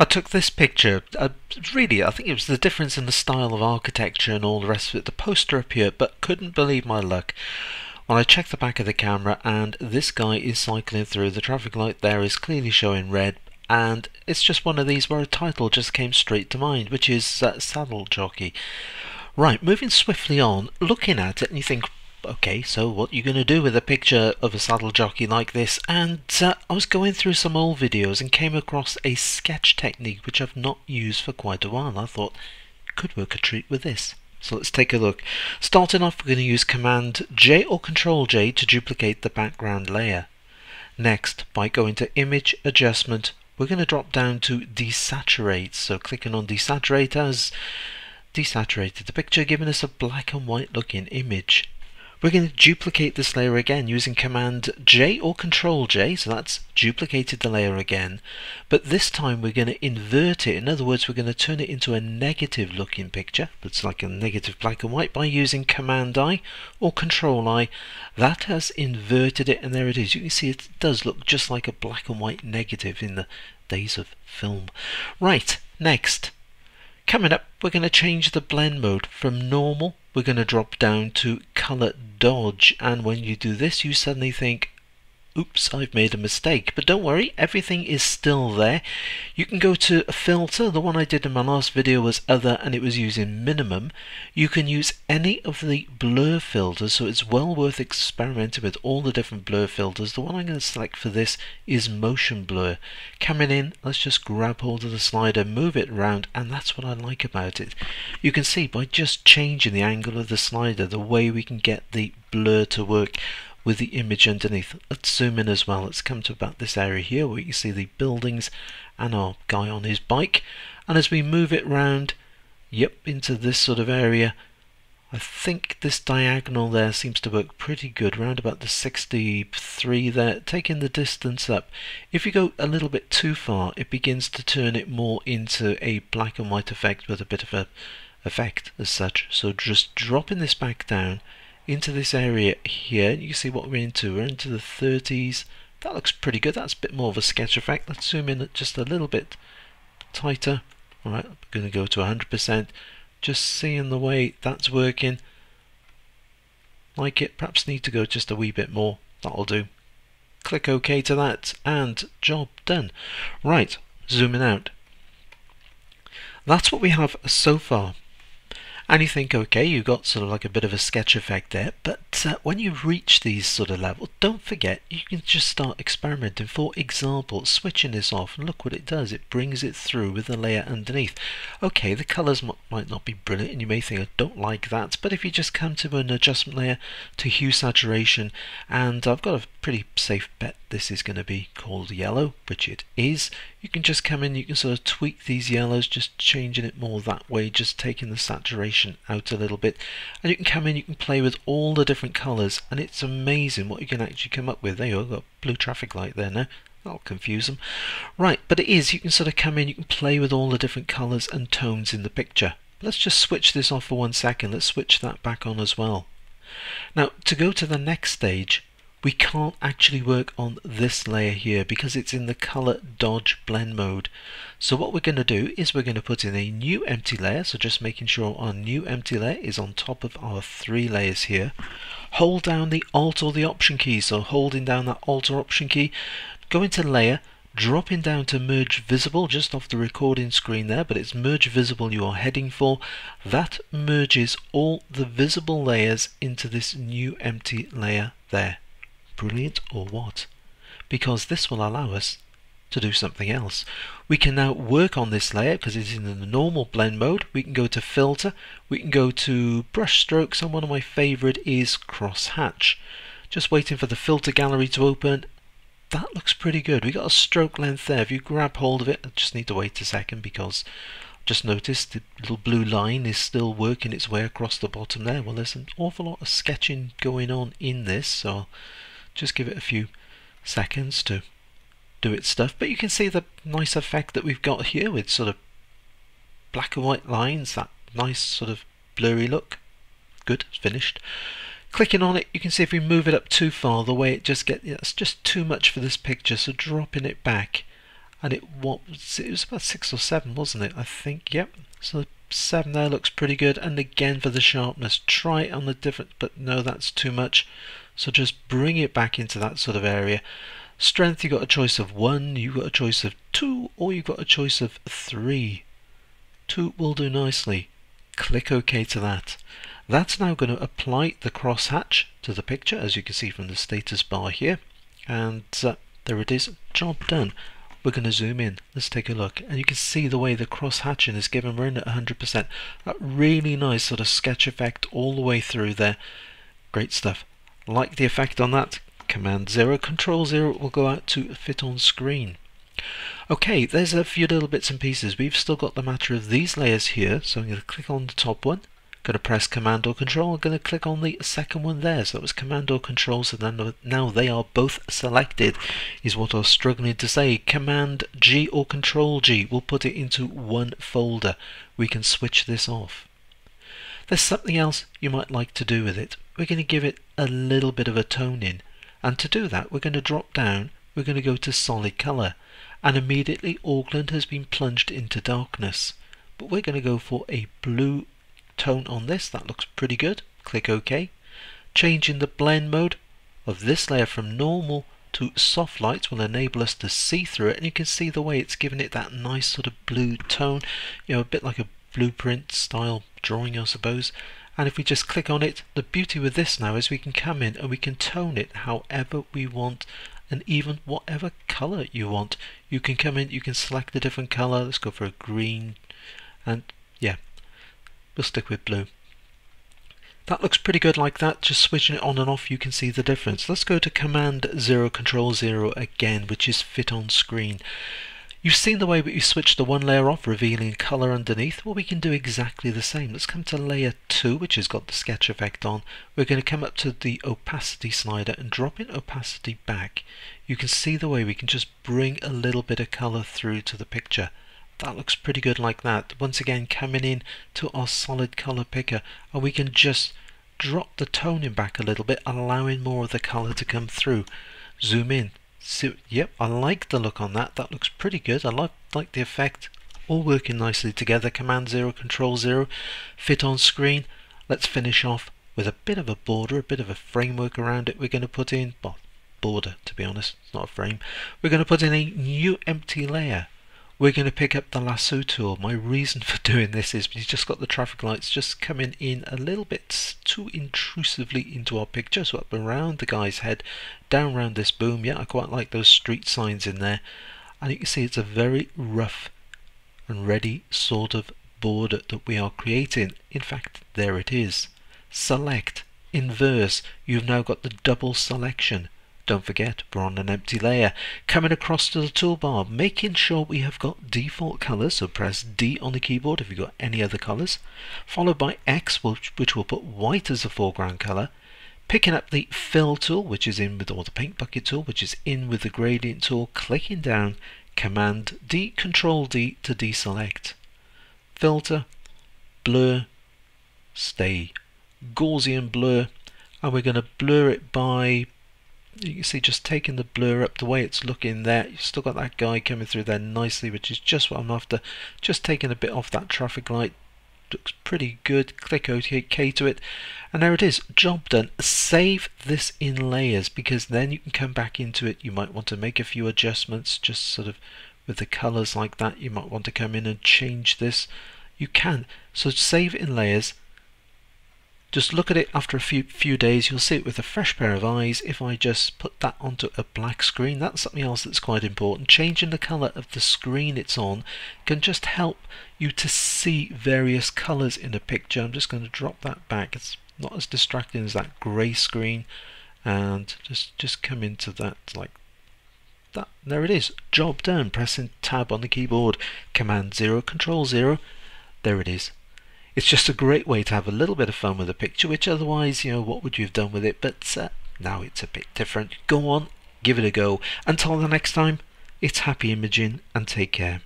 I took this picture, uh, really, I think it was the difference in the style of architecture and all the rest of it. The poster appeared, but couldn't believe my luck. When I checked the back of the camera, and this guy is cycling through, the traffic light there is clearly showing red, and it's just one of these where a title just came straight to mind, which is uh, Saddle Jockey. Right, moving swiftly on, looking at it, and you think, okay, so what are you going to do with a picture of a saddle jockey like this? And uh, I was going through some old videos and came across a sketch technique which I've not used for quite a while. I thought, could work a treat with this. So let's take a look. Starting off, we're going to use Command J or Control J to duplicate the background layer. Next, by going to Image Adjustment, we're going to drop down to Desaturate. So clicking on Desaturate as desaturated the picture, giving us a black and white looking image. We're going to duplicate this layer again using Command J or Control J, so that's duplicated the layer again, but this time we're going to invert it. In other words, we're going to turn it into a negative looking picture, that's like a negative black and white, by using Command I or Control I. That has inverted it, and there it is. You can see it does look just like a black and white negative in the days of film. Right, next. Coming up, we're going to change the blend mode. From normal we're going to drop down to color dodge. And when you do this you suddenly think oops I've made a mistake. But don't worry everything is still there. You can go to a filter. The one I did in my last video was other and it was using minimum. You can use any of the blur filters so it's well worth experimenting with all the different blur filters. The one I'm going to select for this is motion blur. Coming in let's just grab hold of the slider move it around and that's what I like about it. You can see by just changing the angle of the slider the way we can get the blur to work with the image underneath. Let's zoom in as well. Let's come to about this area here where you can see the buildings and our guy on his bike. And as we move it round, yep, into this sort of area, I think this diagonal there seems to work pretty good, round about the 63 there, taking the distance up. If you go a little bit too far, it begins to turn it more into a black and white effect with a bit of a effect as such. So just dropping this back down, into this area here. You can see what we're into. We're into the 30s. That looks pretty good. That's a bit more of a sketch effect. Let's zoom in just a little bit tighter. Alright, I'm going to go to 100%. Just seeing the way that's working. Like it. Perhaps need to go just a wee bit more. That'll do. Click OK to that and job done. Right, zooming out. That's what we have so far and you think, okay, you've got sort of like a bit of a sketch effect there, but uh, when you reach these sort of levels, don't forget you can just start experimenting. For example, switching this off, and look what it does. It brings it through with the layer underneath. Okay, the colors might not be brilliant, and you may think I don't like that, but if you just come to an adjustment layer to hue saturation, and I've got a pretty safe bet this is going to be called yellow, which it is. You can just come in, you can sort of tweak these yellows, just changing it more that way, just taking the saturation out a little bit. And you can come in, you can play with all the different colours, and it's amazing what you can actually come up with. There you go, got blue traffic light there now. That'll confuse them. Right, but it is, you can sort of come in, you can play with all the different colours and tones in the picture. Let's just switch this off for one second. Let's switch that back on as well. Now, to go to the next stage, we can't actually work on this layer here because it's in the color dodge blend mode. So what we're going to do is we're going to put in a new empty layer, so just making sure our new empty layer is on top of our three layers here. Hold down the Alt or the Option key, so holding down that Alt or Option key, go into Layer, dropping down to Merge Visible just off the recording screen there, but it's Merge Visible you are heading for. That merges all the visible layers into this new empty layer there brilliant or what? Because this will allow us to do something else. We can now work on this layer because it's in the normal blend mode. We can go to filter, we can go to brush strokes and one of my favorite is crosshatch. Just waiting for the filter gallery to open. That looks pretty good. We got a stroke length there. If you grab hold of it, I just need to wait a second because I've just noticed the little blue line is still working its way across the bottom there. Well, there's an awful lot of sketching going on in this, so just give it a few seconds to do its stuff. But you can see the nice effect that we've got here with sort of black and white lines, that nice sort of blurry look. Good, it's finished. Clicking on it, you can see if we move it up too far, the way it just gets, it's just too much for this picture, so dropping it back and it was it was about six or seven, wasn't it? I think. Yep. So seven there looks pretty good. And again for the sharpness, try it on the different, but no, that's too much. So just bring it back into that sort of area. Strength, you've got a choice of one, you've got a choice of two, or you've got a choice of three. Two will do nicely. Click OK to that. That's now going to apply the crosshatch to the picture, as you can see from the status bar here. And uh, there it is, job done. We're going to zoom in. Let's take a look. And you can see the way the cross hatching is given. We're in at 100%. That really nice sort of sketch effect all the way through there. Great stuff. Like the effect on that. Command 0, Control 0 will go out to fit on screen. Okay, there's a few little bits and pieces. We've still got the matter of these layers here. So I'm going to click on the top one going to press Command or Control. I'm going to click on the second one there. So that was Command or Control. So then now they are both selected, is what I was struggling to say. Command G or Control G will put it into one folder. We can switch this off. There's something else you might like to do with it. We're going to give it a little bit of a tone in. And to do that, we're going to drop down. We're going to go to solid color. And immediately Auckland has been plunged into darkness. But we're going to go for a blue tone on this. That looks pretty good. Click OK. Changing the blend mode of this layer from normal to soft lights will enable us to see through it and you can see the way it's given it that nice sort of blue tone you know a bit like a blueprint style drawing I suppose and if we just click on it the beauty with this now is we can come in and we can tone it however we want and even whatever color you want you can come in you can select a different color let's go for a green and yeah We'll stick with blue. That looks pretty good like that. Just switching it on and off, you can see the difference. Let's go to Command 0, Control 0 again, which is fit on screen. You've seen the way that we switch the one layer off, revealing colour underneath. Well, we can do exactly the same. Let's come to layer 2, which has got the sketch effect on. We're going to come up to the opacity slider and drop in opacity back. You can see the way we can just bring a little bit of colour through to the picture. That looks pretty good like that. Once again, coming in to our solid color picker, and we can just drop the toning back a little bit, allowing more of the color to come through. Zoom in. So, yep, I like the look on that. That looks pretty good. I like, like the effect. All working nicely together. Command 0, Control 0. Fit on screen. Let's finish off with a bit of a border, a bit of a framework around it. We're going to put in, well, border to be honest, it's not a frame. We're going to put in a new empty layer we're going to pick up the lasso tool. My reason for doing this is we've just got the traffic lights just coming in a little bit too intrusively into our picture. So up around the guy's head, down around this boom. Yeah, I quite like those street signs in there. And you can see it's a very rough and ready sort of border that we are creating. In fact, there it is. Select, inverse. You've now got the double selection. Don't forget, we're on an empty layer. Coming across to the toolbar, making sure we have got default colors, so press D on the keyboard if you've got any other colors, followed by X, which, which will put white as a foreground color, picking up the fill tool, which is in with, or the paint bucket tool, which is in with the gradient tool, clicking down, Command D, Control D to deselect. Filter, blur, stay. Gaussian blur, and we're going to blur it by you can see just taking the blur up the way it's looking there you've still got that guy coming through there nicely which is just what I'm after. Just taking a bit off that traffic light looks pretty good click OK to it. And there it is job done. Save this in layers because then you can come back into it. You might want to make a few adjustments just sort of with the colors like that. You might want to come in and change this. You can. So save in layers just look at it after a few few days, you'll see it with a fresh pair of eyes. If I just put that onto a black screen, that's something else that's quite important. Changing the colour of the screen it's on can just help you to see various colours in a picture. I'm just going to drop that back. It's not as distracting as that grey screen. And just, just come into that like that. There it is. Job done. Pressing tab on the keyboard. Command 0, Control 0. There it is. It's just a great way to have a little bit of fun with a picture, which otherwise, you know, what would you have done with it? But uh, now it's a bit different. Go on, give it a go. Until the next time, it's happy imaging and take care.